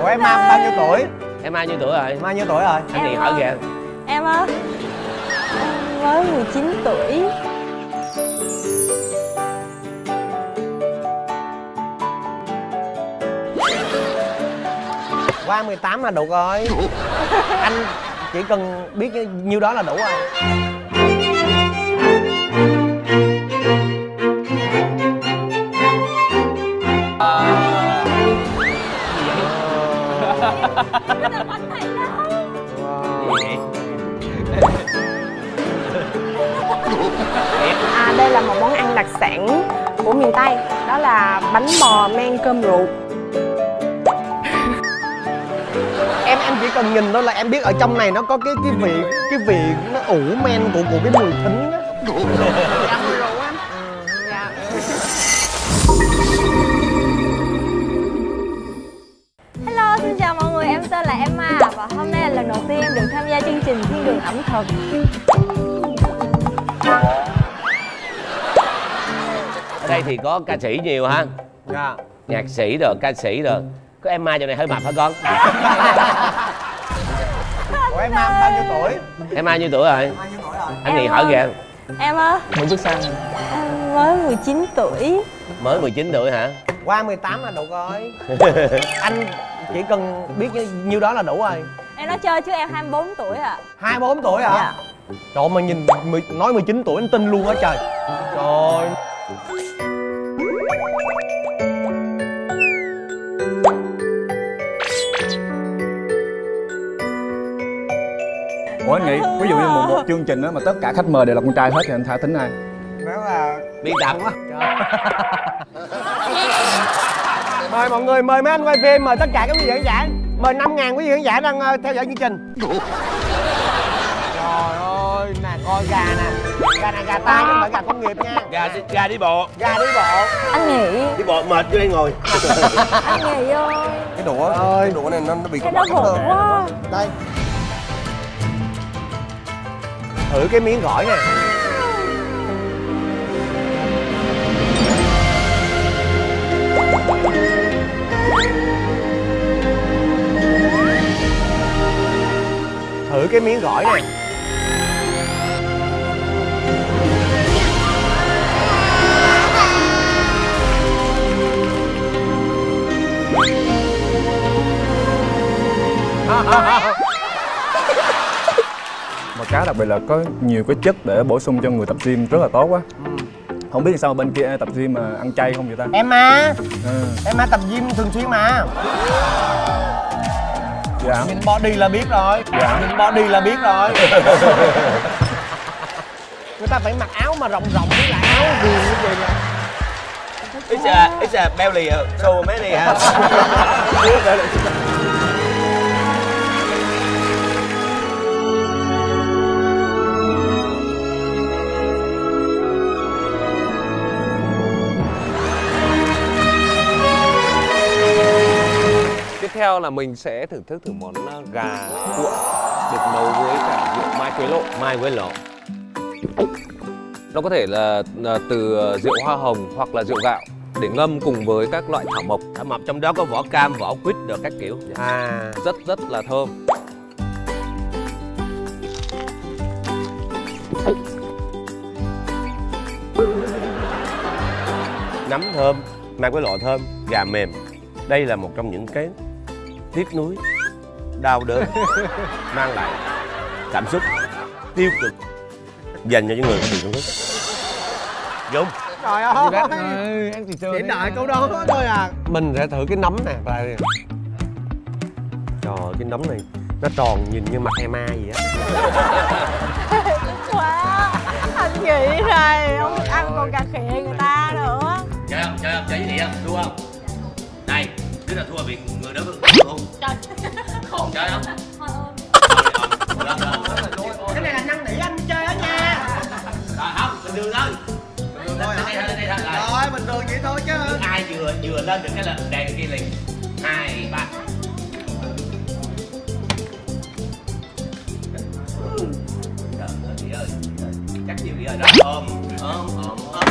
Ủa em Mai bao nhiêu tuổi? Em bao nhiêu tuổi rồi? Mai nhiêu tuổi rồi? Anh Nghị hỏi kìa Em á Em mới 19 tuổi Qua 18 là đủ rồi Anh chỉ cần biết nhiêu đó là đủ rồi À đây là một món ăn đặc sản của miền Tây. Đó là bánh bò men cơm ruột em em chỉ cần nhìn thôi là em biết ở trong này nó có cái cái vị cái vị nó ủ men của của cái mùi thính á. Thực Ở đây thì có ca sĩ nhiều ha dạ Nhạc sĩ rồi, ca sĩ rồi Có em Mai giờ này hơi mập hả con? Ủa em Mai bao nhiêu tuổi? Em bao nhiêu tuổi rồi? Bao nhiêu tuổi rồi? Anh Em hỏi kìa Em á Mới bước sang Em mới 19 tuổi Mới 19 tuổi hả? Qua 18 là đủ rồi Anh chỉ cần biết nhiêu đó là đủ rồi Em nói chơi chứ em 24 tuổi ạ. 24 tuổi hả? Dạ. Trời mà nhìn mười- nói 19 tuổi anh tin luôn á trời. Trời. Ủa anh nghĩ ví dụ như một, một chương trình đó mà tất cả khách mời đều là con trai hết thì anh thả tính ai? Đó là Biên tập Mời mọi người, mời mấy anh quay phim, mời tất cả các quý vị khán giả Mời 5 ngàn quý vị khán giả đang ờ, theo dõi chương trình. Trời ơi, nè coi gà nè. Gà này gà ta chứ không phải gà công nghiệp nha. Gà, gà đi bộ. Gà đi bộ. Anh nghĩ Đi bộ mệt vô đây ngồi. Anh nghĩ ơi. Cái đũa cái đũa này nó, nó bị Cái đó bự quá. Đây. Thử cái miếng gỏi nè. Thử cái miếng gỏi nè Một cái đặc biệt là có nhiều cái chất để bổ sung cho người tập gym rất là tốt quá Không biết sao bên kia tập gym mà ăn chay không vậy ta? Em mà Ừ. Em mà tập gym thường xuyên mà Dạ. Nhìn body là biết rồi. Dạ. Nhìn body là biết rồi. Người ta phải mặc áo mà rộng rộng với lại áo viền như vậy nè. It's a, it's a belly so many theo là mình sẽ thưởng thức thử món ờ, gà cuộn được nấu với cả rượu mai quế lộ. Mai quế lộ Nó có thể là ờ, từ ờ, rượu hoa hồng hoặc là rượu gạo để ngâm cùng với các loại thảo mộc Thảo mộc trong đó có vỏ cam, vỏ quýt rồi các kiểu À rất rất là thơm. Nấm thơm, mai quế lộ thơm, gà mềm Đây là một trong những cái tiếc nuối Đau đớn Mang lại cảm xúc tiêu cực Dành cho những người bị thương tích Dung Trời ơi em chỉ chơi Chỉ đợi câu đó thôi à Mình sẽ thử cái nấm nè và Trời ơi, cái nấm này Nó tròn nhìn như mặt Emma vậy á Quá Anh nghĩ rồi Ông được ăn con cà khịa người ta nữa Chơi không? Chơi không? Chơi gì không? Thua không? Này, đứa nào thua bị người đó vừa lên được cái là đèn kia liền. Hai, ba. Chắc nhiều gì rồi đó ôm ôm ôm ôm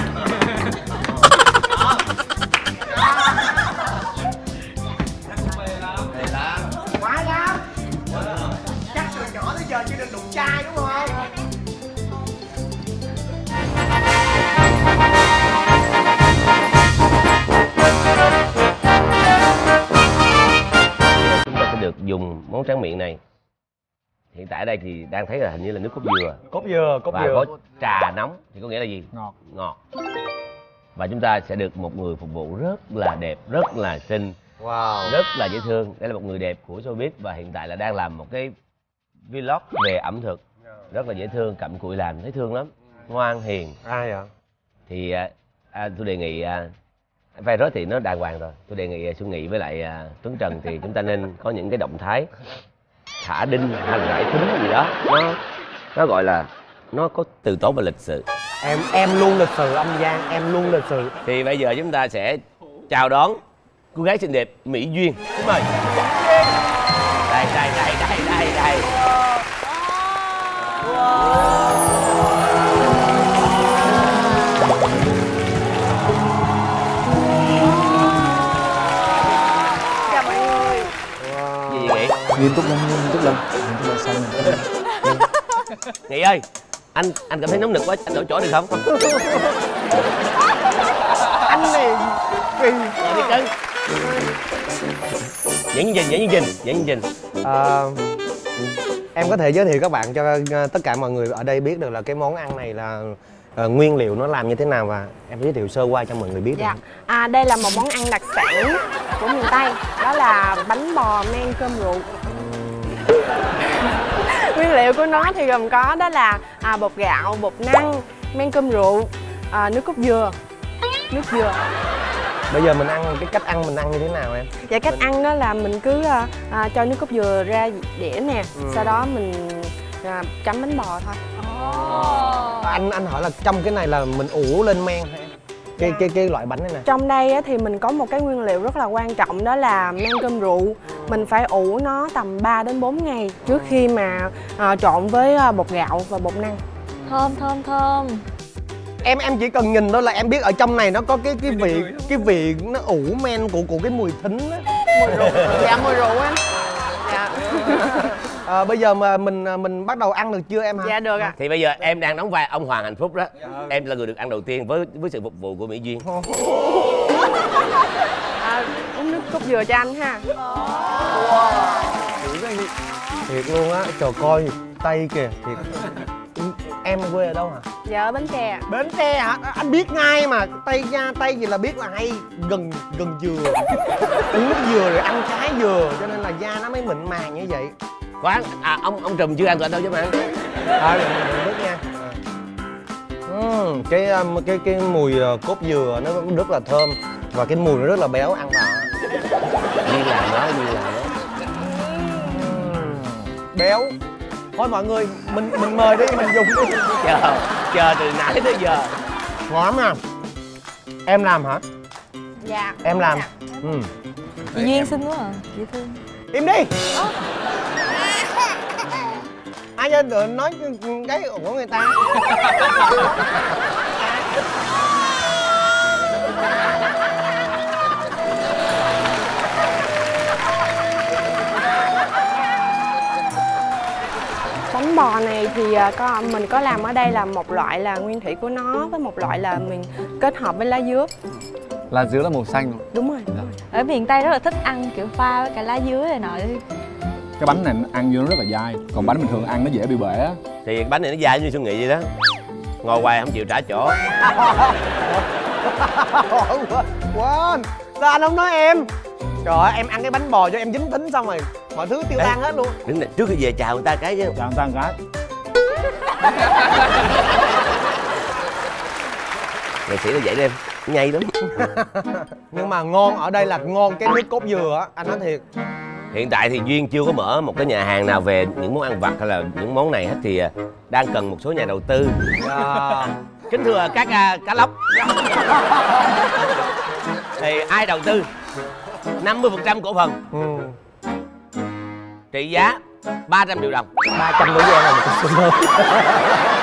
Quá lắm Quá lắm. Chắc từ nhỏ tới giờ chưa được đụng trai đúng không? Dùng món tráng miệng này. Hiện tại ở đây thì đang thấy là hình như là nước cốt dừa. Cốt dừa cốt và dừa. có trà nóng thì có nghĩa là gì? Ngọt. Ngọt. Và chúng ta sẽ được một người phục vụ rất là đẹp rất là xinh wow. rất là dễ thương. Đây là một người đẹp của showbiz và hiện tại là đang làm một cái vlog về ẩm thực. Rất là dễ thương cặm cụi làm thấy thương lắm. Ngoan hiền. Ai vậy thì à, à, tôi đề nghị à, vai rớt thì nó đàng hoàng rồi. Tôi đề nghị à, xuân nghị với lại à, tuấn trần thì chúng ta nên có những cái động thái thả đinh hay là rải thính gì đó. Nó nó gọi là nó có từ tốn và lịch sự. Em em luôn lịch sự anh giang em luôn lịch sự. Thì bây giờ chúng ta sẽ chào đón cô gái xinh đẹp mỹ duyên. Xin mời. Đây đây đây đây đây đây. Chào vậy. Nghiêm túc lên nghiêm túc lên nghiêm túc lên xong rồi. Nghị ơi anh anh cảm thấy nóng nực quá anh đổi chỗ được không? Anh này kỳ Ngồi đi cưng dẫn chương trình dẫn chương trình dẫn chương trình Ờ, em có thể giới thiệu các bạn cho ờ, tất cả mọi người ở đây biết được là cái món ăn này là ờ, nguyên liệu nó làm như thế nào và em giới thiệu sơ qua cho mọi người biết dạ. à, đây là một món ăn đặc sản của miền tây đó là bánh bò men cơm rượu nguyên liệu của nó thì gồm có đó là à, bột gạo bột năng men cơm rượu à, nước cốt dừa nước dừa. Bây giờ mình ăn cái cách ăn mình ăn như thế nào em? Và cách ăn đó là mình cứ à, à, cho nước cốt dừa ra đĩa nè sau đó mình à, chấm bánh bò thôi anh anh hỏi là trong cái này là mình ủ lên men em cái cái cái loại bánh này nè. Trong đây á, thì mình có một cái nguyên liệu rất là quan trọng đó là men cơm rượu. Mình phải ủ nó tầm 3 đến 4 ngày trước khi mà à, trộn với bột gạo và bột năng. Thơm thơm thơm. Em em chỉ cần nhìn thôi là em biết ở trong này nó có cái cái vị cái vị nó ủ men của của cái mùi thính á. Mùi rượu. Dạ mùi rượu anh dạ Ờ, bây giờ mà mình mình bắt đầu ăn được chưa em hả? Dạ được ạ. Thì bây giờ em đang đóng vai ông hoàng hạnh phúc đó. Em là người được ăn đầu tiên với với sự phục vụ của mỹ duyên. À, uống nước cốt dừa cho anh ha. Thiệt luôn á trời coi tay kìa thiệt. Em quê ở đâu hả? Dạ ở bến tre bến tre hả? Anh biết ngay mà tay nha tay gì là biết là hay gần gần dừa. Uống nước dừa rồi ăn trái dừa cho nên là da nó mới mịn màng như vậy khoan à ông ông trùm chưa ăn tụi anh đâu chứ mà ăn à, đừng, nha. Ừm, cái um, cái cái mùi ờ, cốt dừa nó rất là thơm và cái mùi nó rất là béo ăn vào. Duyên làm nó duyên làm nó béo. Thôi mọi người mình mình mời đi mình dùng đi. Chờ chờ từ nãy tới giờ. Ngon lắm nè em làm hả? Dạ. Em làm. Dạ. ừ. chị duyên xinh quá à dễ thương. Im đi ai cho tụi nói cái của người ta? Bánh bò này thì à, có mình có làm ở đây là một loại là nguyên thủy của nó với một loại là mình kết hợp với lá dứa. Lá dứa là màu xanh đúng rồi, đúng rồi. ở miền tây rất là thích ăn kiểu pha với cả lá dứa này nọ cái bánh này nó ăn vô nó rất là dai. Còn bánh bình thường ăn nó dễ bị bể á. Thì cái bánh này nó dai như xuân nghị vậy đó. Ngồi hoài không chịu trả chỗ. Quên. Sao anh không nói em? Trời ơi em ăn cái bánh bò cho em dính thính xong rồi. Mọi thứ tiêu tan hết luôn. đứng này trước khi về chào người ta cái chứ. Chào người ta một cái. Nghệ sĩ là vậy đó em nhây lắm. Nhưng mà ngon ở đây là ngon cái nước cốt dừa á. Anh nói thiệt hiện tại thì duyên chưa có mở một cái nhà hàng nào về những món ăn vặt hay là những món này hết thì à, đang cần một số nhà đầu tư. À, kính thưa các à, cá lóc. Thì ai đầu tư? 50% cổ phần. Ừ. trị giá 300 triệu đồng. Ba trăm đứa em là một con số